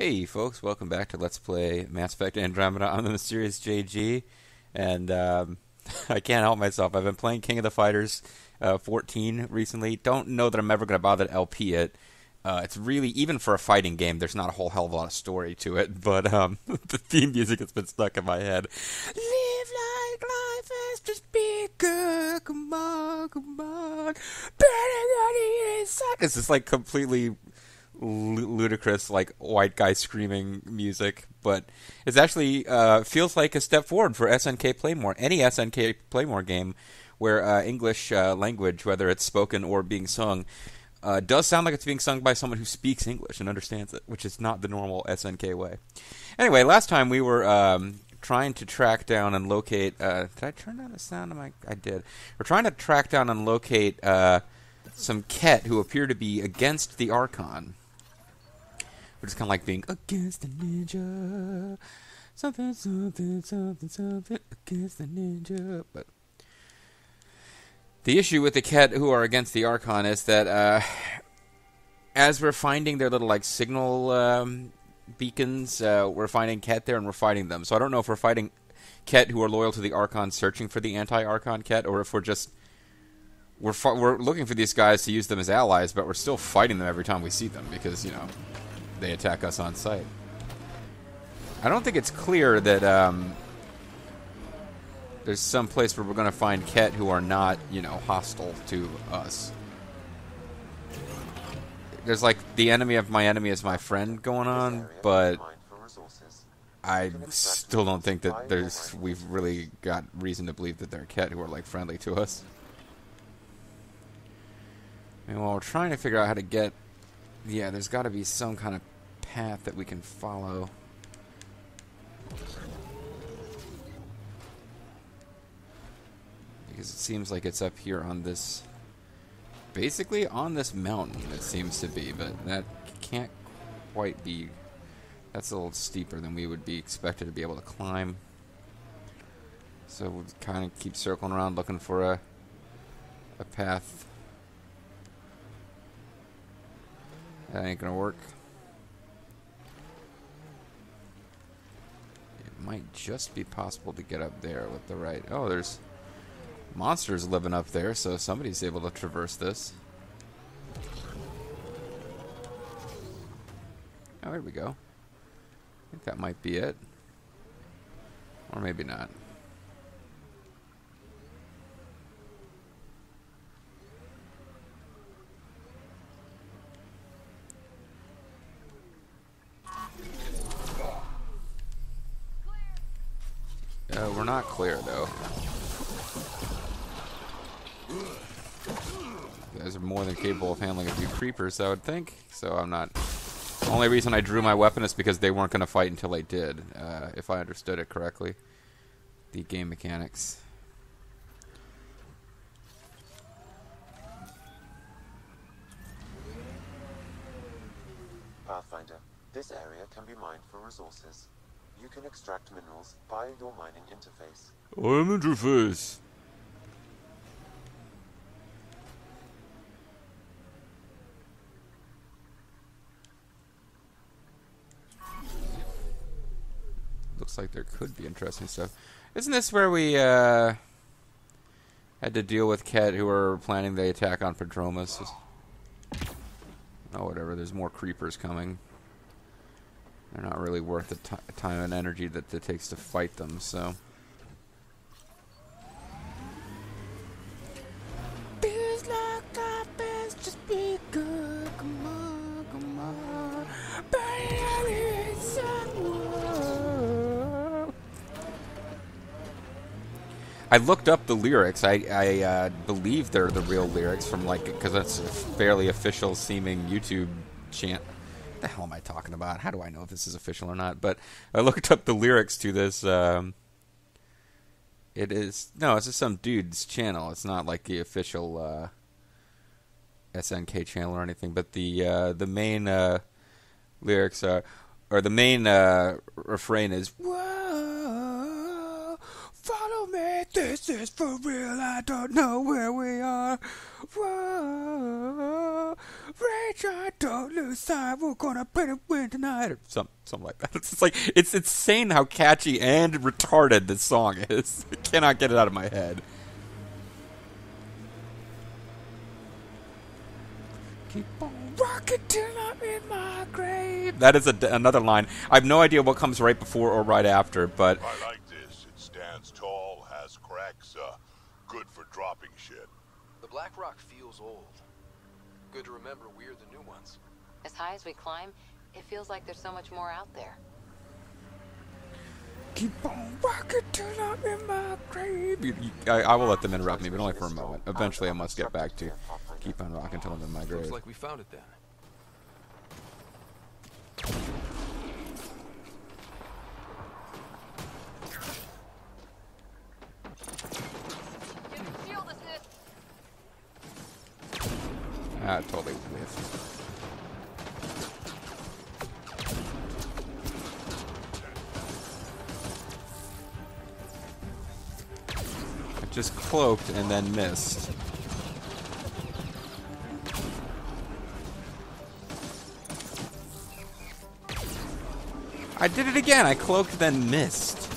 Hey, folks, welcome back to Let's Play Mass Effect Andromeda. I'm the Mysterious JG, and um, I can't help myself. I've been playing King of the Fighters uh, 14 recently. Don't know that I'm ever going to bother to LP it. Uh, it's really, even for a fighting game, there's not a whole hell of a lot of story to it, but um, the theme music has been stuck in my head. Live like life is just come on, come on. Better than. It's just like completely ludicrous like white guy screaming music, but it's actually uh, feels like a step forward for SNK Playmore. Any SNK Playmore game where uh, English uh, language, whether it's spoken or being sung, uh, does sound like it's being sung by someone who speaks English and understands it, which is not the normal SNK way. Anyway, last time we were um, trying to track down and locate. Uh, did I turn down the sound? Am I? I did. We're trying to track down and locate uh, some Kett who appear to be against the Archon. Which is kind of like being against the ninja. Something, something, something, something against the ninja. But the issue with the Kett who are against the Archon is that uh, as we're finding their little like signal um, beacons, uh, we're finding Kett there and we're fighting them. So I don't know if we're fighting Kett who are loyal to the Archon, searching for the anti-Archon Kett, or if we're just we're we're looking for these guys to use them as allies, but we're still fighting them every time we see them because you know they attack us on sight. I don't think it's clear that um, there's some place where we're going to find Kett who are not, you know, hostile to us. There's like the enemy of my enemy is my friend going on, but I still don't think that there's we've really got reason to believe that they're Kett who are like friendly to us. And while we're trying to figure out how to get yeah, there's got to be some kind of path that we can follow. Because it seems like it's up here on this... Basically on this mountain, it seems to be, but that can't quite be... That's a little steeper than we would be expected to be able to climb. So we'll kind of keep circling around looking for a, a path That ain't gonna work. It might just be possible to get up there with the right... Oh, there's monsters living up there, so somebody's able to traverse this. Oh, here we go. I think that might be it. Or maybe not. Uh, we're not clear, though. You guys are more than capable of handling a few creepers, I would think. So I'm not... The only reason I drew my weapon is because they weren't going to fight until I did, uh, if I understood it correctly. The game mechanics. Pathfinder, this area can be mined for resources. You can extract minerals via your mining interface. I'm interface. Looks like there could be interesting stuff. Isn't this where we uh, had to deal with Kett who were planning the attack on Prodromos? Oh, whatever. There's more creepers coming. They're not really worth the time and energy that it takes to fight them, so... I looked up the lyrics. I, I uh, believe they're the real lyrics from like because that's a fairly official seeming YouTube chant the hell am I talking about? How do I know if this is official or not? But I looked up the lyrics to this. Um, it is no, it's just some dude's channel. It's not like the official uh, SNK channel or anything. But the uh, the main uh, lyrics are, or the main uh, refrain is "Whoa, follow me this is for real. I don't know where we are. Whoa, Rage, I don't lose sight. We're gonna play to win tonight, or some, something like that. It's like it's insane how catchy and retarded this song is. I cannot get it out of my head. Keep on rocking till I'm in my grave. That is a, another line. I have no idea what comes right before or right after, but like As high as we climb, it feels like there's so much more out there. keep on rocking till I'm in my grave. You- you- I, I will let them interrupt me, but only for a moment. Eventually, I must get back to keep on rocking till I'm in my grave. Looks grave. like we found it then. Ah, totally whiffed. Just cloaked and then missed. I did it again. I cloaked then missed.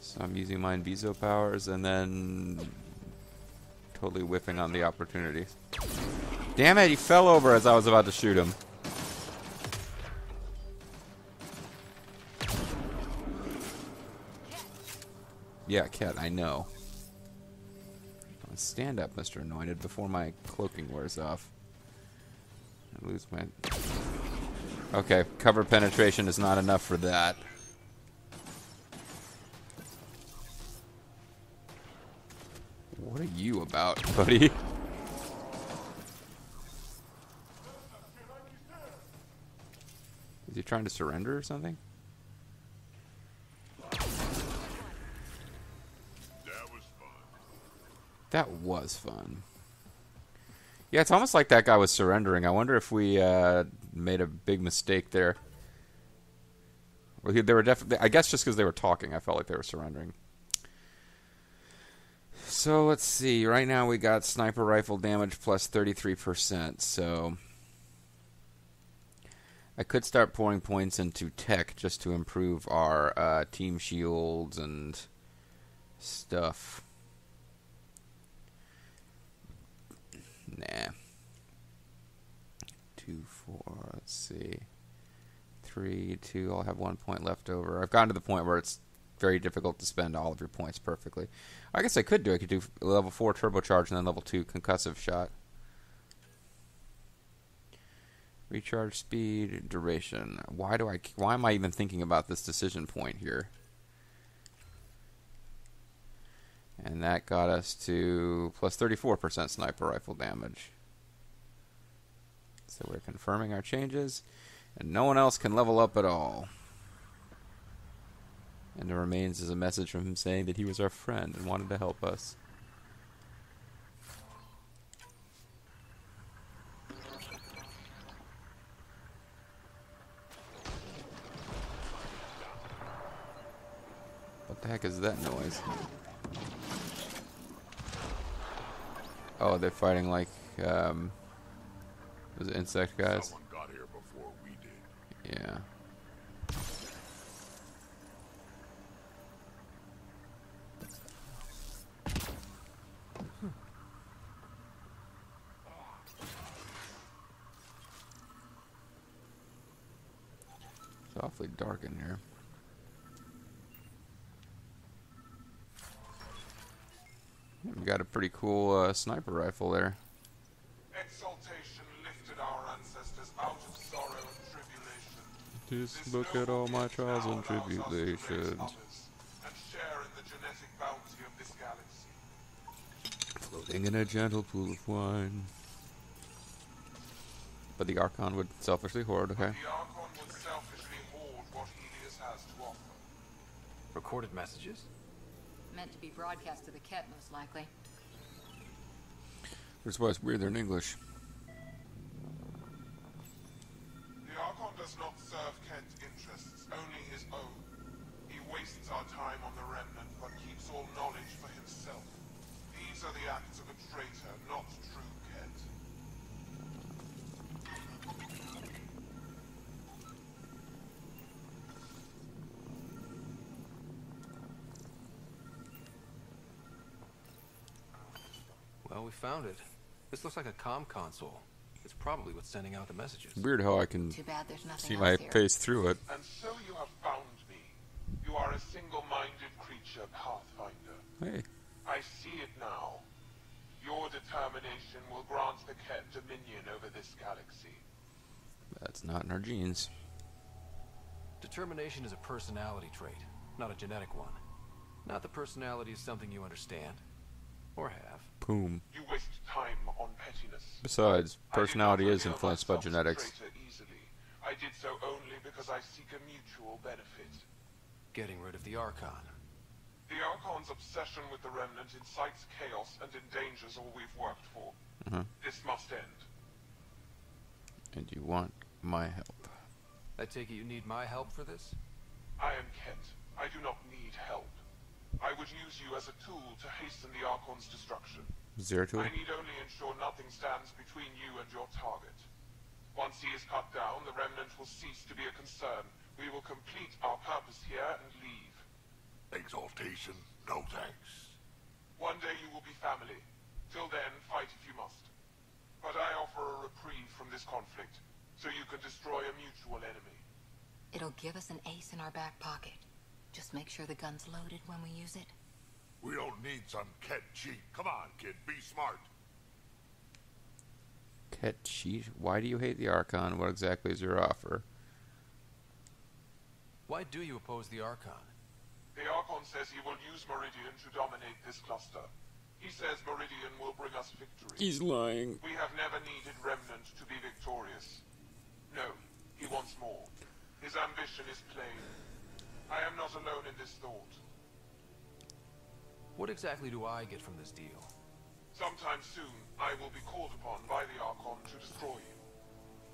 So I'm using my Inviso powers and then totally whiffing on the opportunity. Damn it, he fell over as I was about to shoot him. Yeah, Cat, I know. Stand up, Mr. Anointed, before my cloaking wears off. I lose my... Okay, cover penetration is not enough for that. What are you about, buddy? Is he trying to surrender or something? That was fun. Yeah, it's almost like that guy was surrendering. I wonder if we uh, made a big mistake there. Well, they were definitely. I guess just because they were talking, I felt like they were surrendering. So let's see. Right now we got sniper rifle damage plus 33%. So I could start pouring points into tech just to improve our uh, team shields and stuff. Nah. Two, four, let's see. Three, two, I'll have one point left over. I've gotten to the point where it's very difficult to spend all of your points perfectly. I guess I could do I could do level four turbocharge and then level two concussive shot. Recharge speed, duration. Why do I why am I even thinking about this decision point here? And that got us to plus 34% sniper rifle damage. So we're confirming our changes, and no one else can level up at all. And it remains as a message from him saying that he was our friend and wanted to help us. What the heck is that noise? Oh, they're fighting like um, those insect guys. Someone got here before we did. Yeah. It's awfully dark in here. We got a pretty cool uh, sniper rifle there. Exaltation lifted our ancestors out of sorrow and tribulation. Just look at all my trials and tribulations. And share in the genetic bounty of this galaxy. Floating in a gentle pool of wine. But the Archon would selfishly hoard, okay? The Archon would selfishly hoard what Heleus has to offer. Recorded messages? Meant to be broadcast to the Kett, most likely. That's why it's weird they're in English. The Archon does not serve Kett's interests, only his own. He wastes our time on the Remnant, but keeps all knowledge for himself. These are the acts of a traitor, not true Kett. Well, we found it. This looks like a comm console. It's probably what's sending out the messages. Weird how I can Too bad there's nothing see my here. face through it. And so you have found me. You are a single-minded creature, Pathfinder. Hey, I see it now. Your determination will grant the Kett dominion over this galaxy. that's not in our genes. Determination is a personality trait, not a genetic one. Not the personality is something you understand. Or have. Boom. You waste time on pettiness. Besides, personality is influenced by myself as a genetics. easily. I did so only because I seek a mutual benefit. Getting rid of the Archon. The Archon's obsession with the Remnant incites chaos and endangers all we've worked for. Mhm. This must end. And you want my help. I take it you need my help for this? I am Kett. I do not need help. I would use you as a tool to hasten the Archon's destruction. Zero to I need only ensure nothing stands between you and your target. Once he is cut down, the Remnant will cease to be a concern. We will complete our purpose here and leave. Exaltation? No thanks. One day you will be family. Till then, fight if you must. But I offer a reprieve from this conflict, so you can destroy a mutual enemy. It'll give us an ace in our back pocket. Just make sure the gun's loaded when we use it. We don't need some Kett cheat. Come on, kid, be smart. Kett cheat. Why do you hate the Archon? What exactly is your offer? Why do you oppose the Archon? The Archon says he will use Meridian to dominate this cluster. He says Meridian will bring us victory. He's lying. We have never needed Remnant to be victorious. No, he wants more. His ambition is plain. I am not alone in this thought. What exactly do I get from this deal? Sometime soon, I will be called upon by the Archon to destroy you.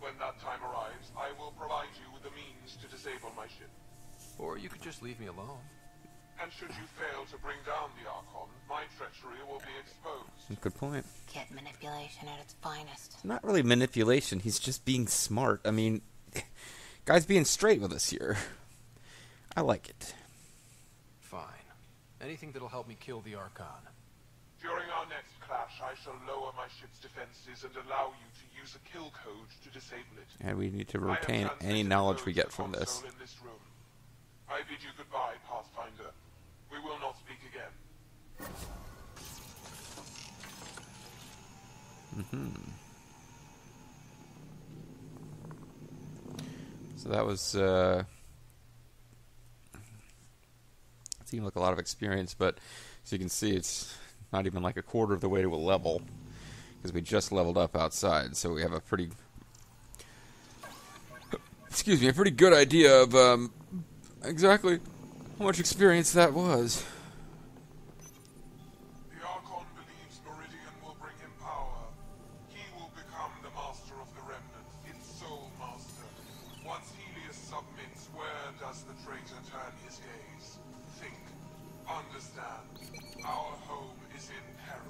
When that time arrives, I will provide you with the means to disable my ship. Or you could just leave me alone. And should you fail to bring down the Archon, my treachery will be exposed. Good point. Kett manipulation at its finest. It's not really manipulation. He's just being smart. I mean, guy's being straight with us here. I like it. Fine. Anything that'll help me kill the Archon. During our next clash, I shall lower my ship's defenses and allow you to use a kill code to disable it. And we need to retain any knowledge we get from this. in this room. I bid you goodbye, Pathfinder. We will not speak again. So that was. Uh, seemed like a lot of experience, but as you can see, it's not even like a quarter of the way to a level because we just leveled up outside. So we have a pretty, excuse me, a pretty good idea of um, exactly how much experience that was. The Archon believes Meridian will bring him power. He will become the master of the Remnant, its sole master. Once Heleus submits, where does the traitor turn his gaze? Understand. Our home is in peril.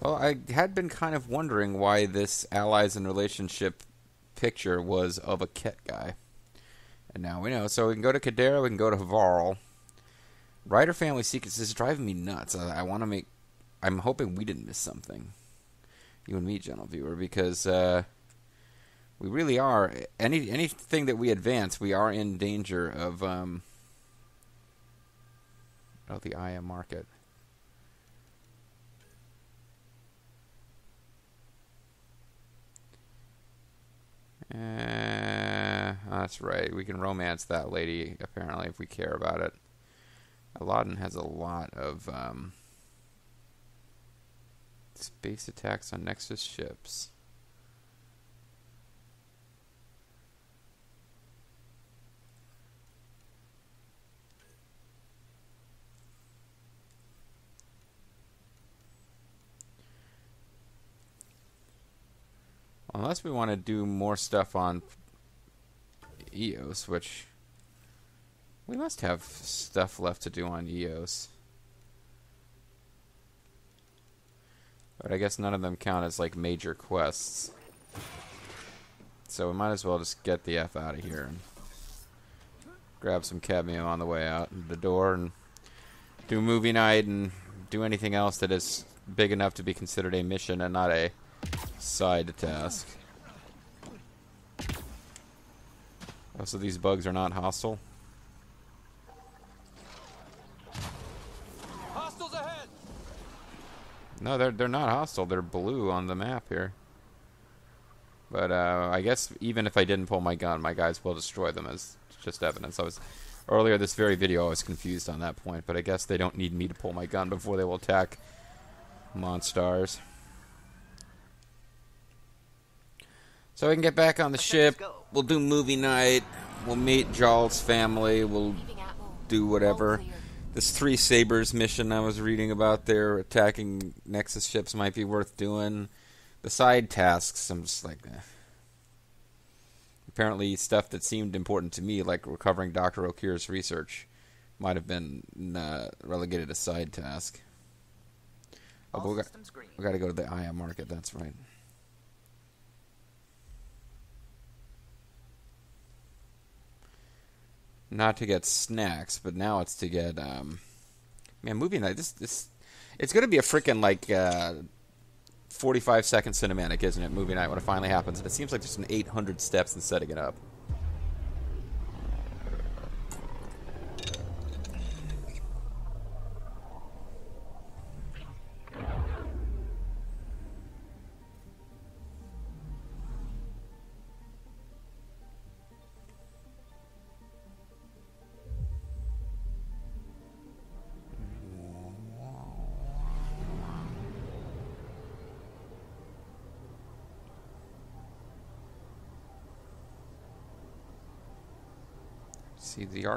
Well, I had been kind of wondering why this allies and relationship picture was of a Kett guy. And now we know. So we can go to Kadara, we can go to Varl. Ryder Family Secrets is driving me nuts. I, I want to make. I'm hoping we didn't miss something. You and me, gentle viewer, because uh, we really are. Any anything that we advance, we are in danger of um, the IM market. Uh, that's right. We can romance that lady, apparently, if we care about it. Aladdin has a lot of um, space attacks on Nexus ships. Unless we want to do more stuff on EOS, which we must have stuff left to do on EOS. But I guess none of them count as like major quests. So we might as well just get the F out of here and grab some cadmium on the way out the door and do movie night and do anything else that is big enough to be considered a mission and not a side task. Oh, so these bugs are not hostile? Hostiles ahead! No, they're they're not hostile. They're blue on the map here. But uh, I guess even if I didn't pull my gun, my guys will destroy them as just evidence. I was earlier this very video I was confused on that point, but I guess they don't need me to pull my gun before they will attack monstars. So we can get back on the ship. We'll do movie night. We'll meet Jaal's family. We'll do whatever. This Three Sabers mission I was reading about there, attacking Nexus ships, might be worth doing. The side tasks, I'm just like, eh. Apparently, stuff that seemed important to me, like recovering Dr. Okir's research, might have been uh, relegated to side task. Oh, we got, we got to go to the Aya market, that's right. Not to get snacks, but now it's to get um man movie night. This this it's gonna be a freaking like uh, forty five second cinematic, isn't it? Movie night when it finally happens, and it seems like there's an eight hundred steps in setting it up.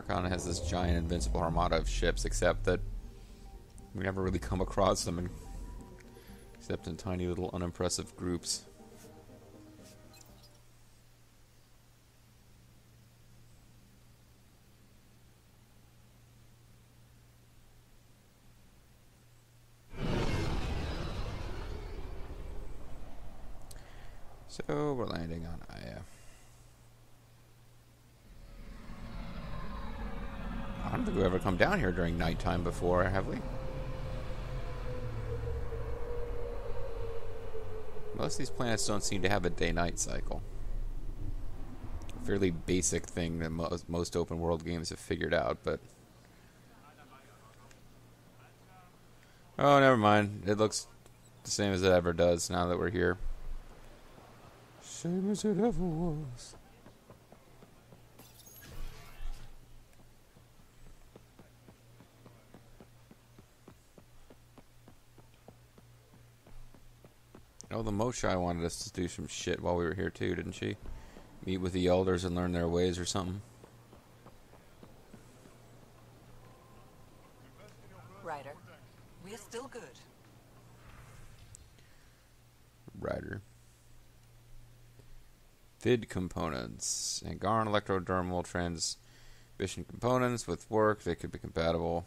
Archon has this giant invincible armada of ships, except that we never really come across them, in, except in tiny little unimpressive groups. So we're landing on Aya. I think we've ever come down here during nighttime before, have we? Most of these planets don't seem to have a day-night cycle. A fairly basic thing that most, most open world games have figured out, but... Oh, never mind. It looks the same as it ever does now that we're here. Same as it ever was. Oh, the Moshae wanted us to do some shit while we were here too, didn't she? Meet with the elders and learn their ways or something. Ryder, we're still good. Rider. Vid components. Angaran electrodermal transmission components with work. They could be compatible.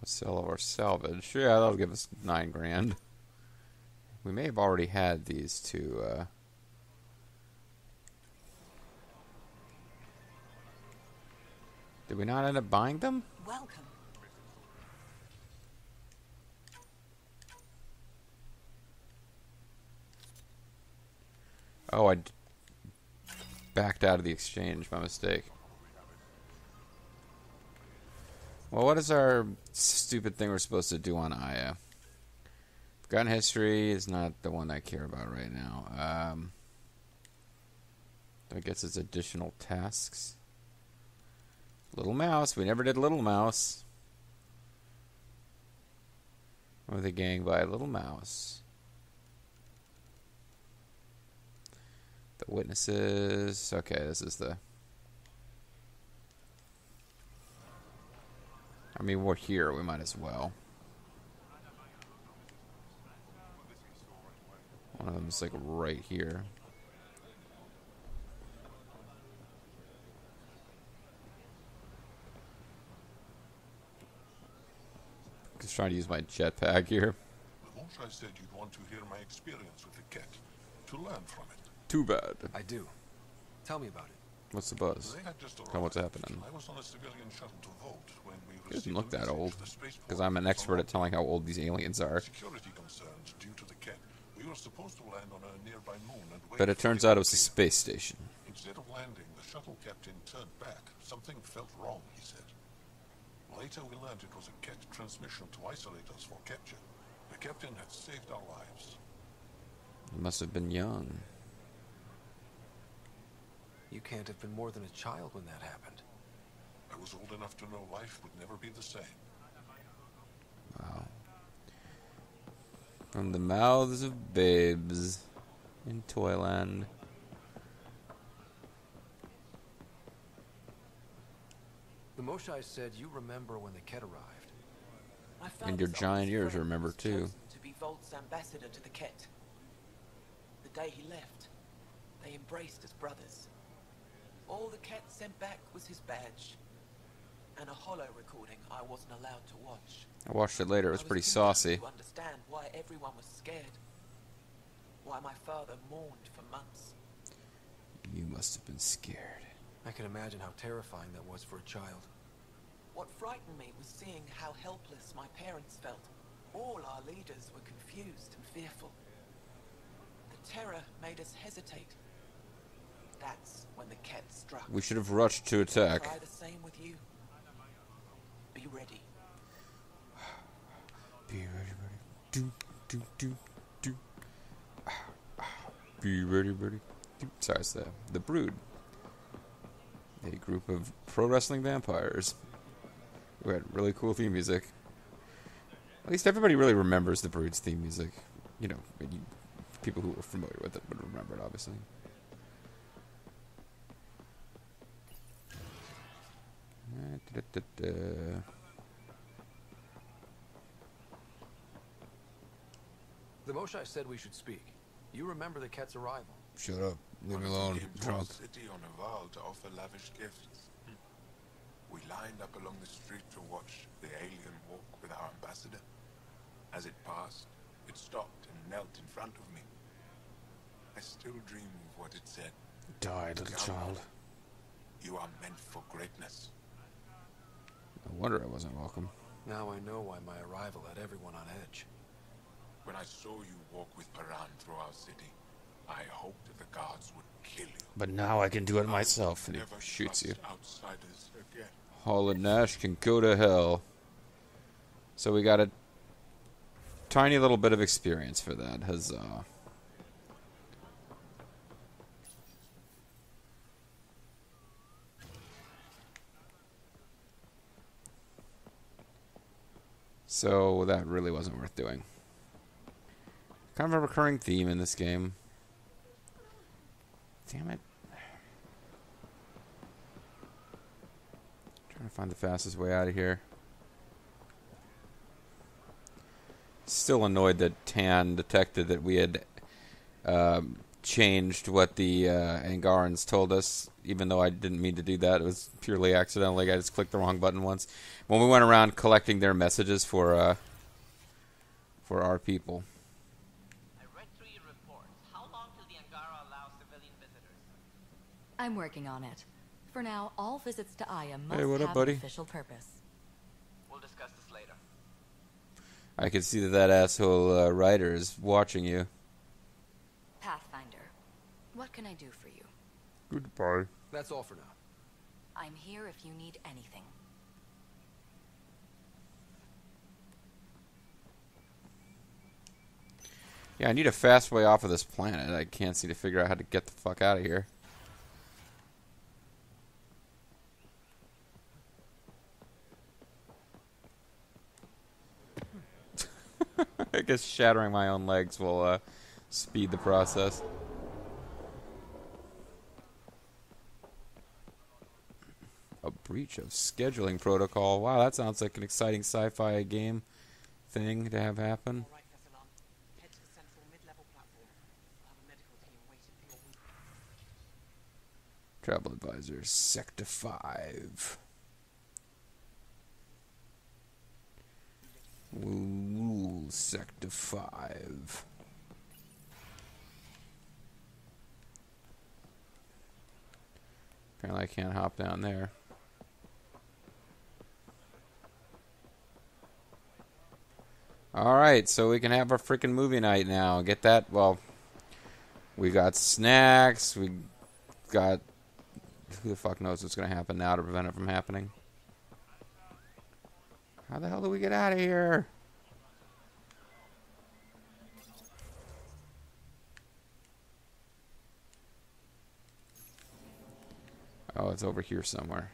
Let's sell our salvage. Yeah, that'll give us nine grand. We may have already had these two. Uh, did we not end up buying them? Welcome. Oh, I d- backed out of the exchange. by mistake. Well, what is our stupid thing we're supposed to do on Aya? Gun history is not the one I care about right now. Um, I guess it's additional tasks. Little Mouse. We never did Little Mouse. With a gang by Little Mouse. The witnesses. Okay, this is the. I mean, we're here. We might as well. One of them's like right here. Just trying to use my jetpack here. Moshae said you'd want to hear my experience with the Kett, to learn from it. Too bad. I do. Tell me about it. What's the buzz? They had just Tell what's happening. I was on a civilian shuttle to Vogt when we He received doesn't look that old. to the spaceport Because I'm an expert at telling how old these aliens are. Security concerns due to the Kett. We were supposed to land on a nearby moon and wait But it turns out it was a space station. Instead of landing, the shuttle captain turned back. Something felt wrong, he said. Later, we learned it was a Kett transmission to isolate us for capture. The captain had saved our lives. He must have been young. You can't have been more than a child when that happened. I was old enough to know life would never be the same. Wow. From the mouths of babes in Toyland. The Moshae said you remember when the Kett arrived. My And your giant ears remember too. To be Volt's ambassador to the Kett. The day he left, they embraced as brothers. All the Kett sent back was his badge and a hollow recording I wasn't allowed to watch. I watched it later. It was I pretty saucy. To understand why everyone was scared. Why my father mourned for months. You must have been scared. I can imagine how terrifying that was for a child. What frightened me was seeing how helpless my parents felt. All our leaders were confused and fearful. The terror made us hesitate. That's when the Kett struck. We should have rushed to attack. Try the same with you. Be ready. Be ready, ready. Do, do, do, do. Be ready, ready. Sorry, it's the, the Brood. A group of pro wrestling vampires who had really cool theme music. At least everybody really remembers the Brood's theme music. You know, people who were familiar with it would remember it, obviously. Uh, da-da-da-da. The Moshae said we should speak. You remember the Kett's arrival. Shut up. Leave me alone. Drunk. city on a vow to offer lavish gifts. We lined up along the street to watch the alien walk with our ambassador. As it passed, it stopped and knelt in front of me. I still dream of what it said. Die, little child. You are meant for greatness. No wonder I wasn't welcome. Now I know why my arrival had everyone on edge. When I saw you walk with Paran through our city, I hoped that the guards would kill you. But now I can do it myself, and he Never shoots you. trust outsiders again. Hall and Nash can go to hell. So we got a tiny little bit of experience for that. Huzzah. So that really wasn't worth doing. Kind of a recurring theme in this game. Damn it. Trying to find the fastest way out of here. Still annoyed that Tan detected that we had um, changed what the uh, Angarans told us, even though I didn't mean to do that. It was purely accidental. Like I just clicked the wrong button once. When we went around collecting their messages for uh, for our people. I read through your reports. How long till the Angara allows civilian visitors? I'm working on it. For now, all visits to Aya must Hey, what up, have buddy? an official purpose. We'll discuss this later. I can see that that asshole uh, writer is watching you. Pathfinder, what can I do for you? Goodbye. That's all for now. I'm here if you need anything. Yeah, I need a fast way off of this planet. I can't seem to figure out how to get the fuck out of here. I guess shattering my own legs will uh, speed the process. A Breach of scheduling protocol. Wow, that sounds like an exciting sci-fi game thing to have happen. All right, Veselan. Head to the central mid-level platform. I'll have a medical team waiting for your wound. Travel advisor, Sector 5. Ooh, Sector 5. Apparently I can't hop down there. Alright, so we can have our freaking movie night now. Get that? Well, we got snacks, we got who the fuck knows what's going to happen now to prevent it from happening? How the hell do we get out of here? Oh, it's over here somewhere.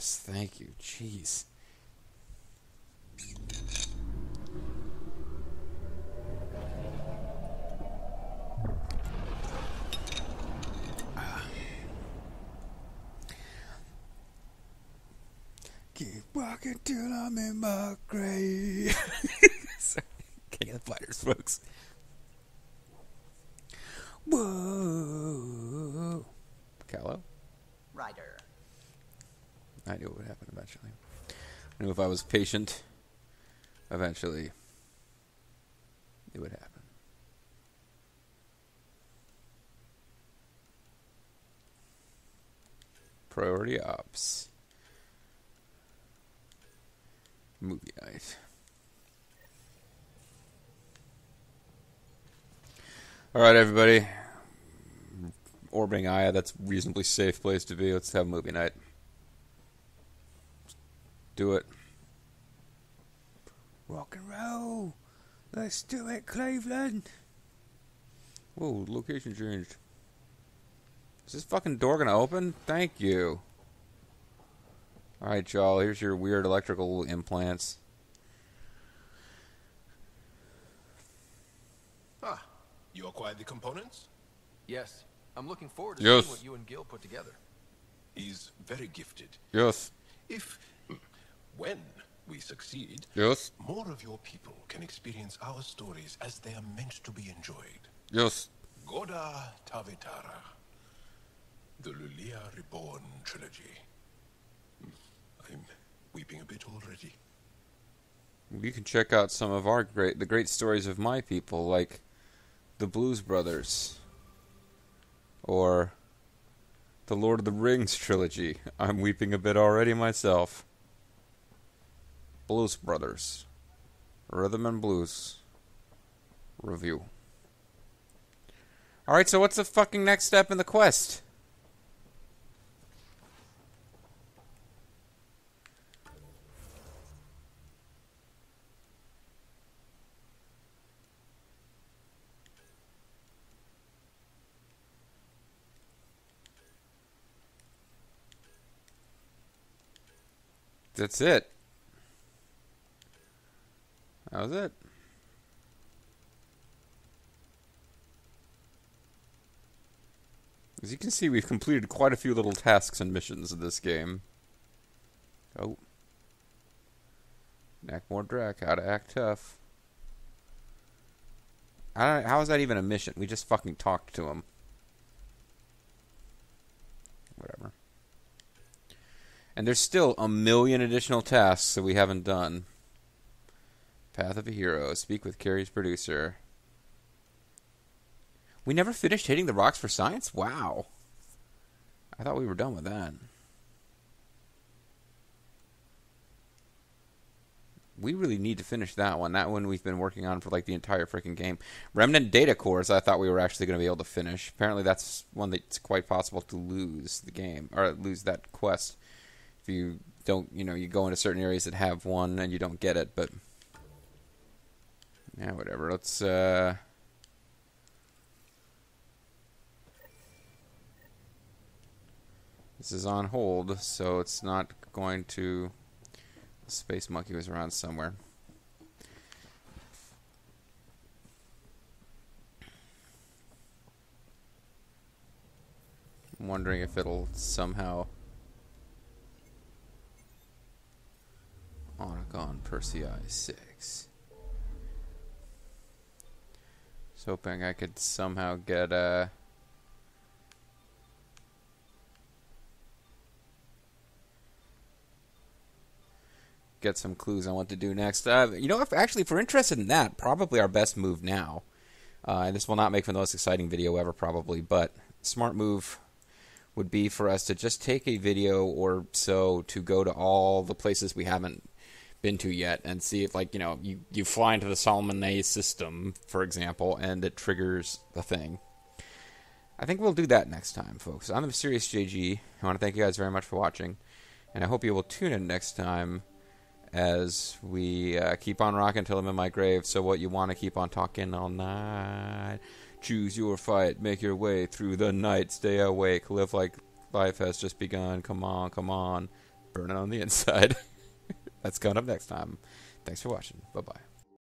Yes, thank you. Jeez. Ah. Keep walking till I'm in my grave. Sorry. King of the Fighters, folks. Whoa. Kallo? Ryder. I knew it would happen eventually. I knew if I was patient, eventually it would happen. Priority ops. Movie night. All right, everybody. Orbiting Aya, that's a reasonably safe place to be. Let's have movie night. Do it. Rock and roll. Let's do it, Cleveland. Whoa, location changed. Is this fucking door gonna open? Thank you. Alright, y'all, here's your weird electrical implants. Ah, you acquired the components? Yes. I'm looking forward to Yes. seeing what you and Gil put together. He's very gifted. Yes. If, when we succeed, Yes. more of your people can experience our stories as they are meant to be enjoyed. Yes. Goda Tavitara. The Lulia Reborn trilogy. I'm weeping a bit already. You can check out some of our great the great stories of my people, like the Blues Brothers. Or the Lord of the Rings trilogy. I'm weeping a bit already myself. Blues Brothers. Rhythm and Blues. Review. Alright, so what's the fucking next step in the quest? That's it. That was it. As you can see, we've completed quite a few little tasks and missions in this game. Oh. Nakmor Drack, how to act tough. How is that even a mission? We just fucking talked to him. Whatever. And there's still a million additional tasks that we haven't done. Path of a Hero. Speak with Keri's producer. We never finished hitting the rocks for science? Wow. I thought we were done with that. We really need to finish that one. That one we've been working on for like the entire freaking game. Remnant Data Cores, I thought we were actually going to be able to finish. Apparently, that's one that's quite possible to lose the game or lose that quest if you don't. You know, you go into certain areas that have one and you don't get it. But yeah, whatever. Let's uh This is on hold, so it's not going to Space Monkey was around somewhere. I'm wondering if it'll somehow on Percy I six. Was hoping I could somehow get uh get some clues on what to do next. Uh, you know, if actually if we're interested in that, probably our best move now. Uh, and this will not make for the most exciting video ever, probably, but smart move would be for us to just take a video or so to go to all the places we haven't been to yet and see if, like, you know, you, you fly into the Solomon A system, for example, and it triggers the thing. I think we'll do that next time, folks. I'm the Mysterious JG. I want to thank you guys very much for watching, and I hope you will tune in next time as we uh, keep on rocking till I'm in my grave. So, what you want to keep on talking all night? Choose your fight, make your way through the night, stay awake, live like life has just begun. Come on, come on, burn it on the inside. That's coming up next time. Thanks for watching. Bye bye.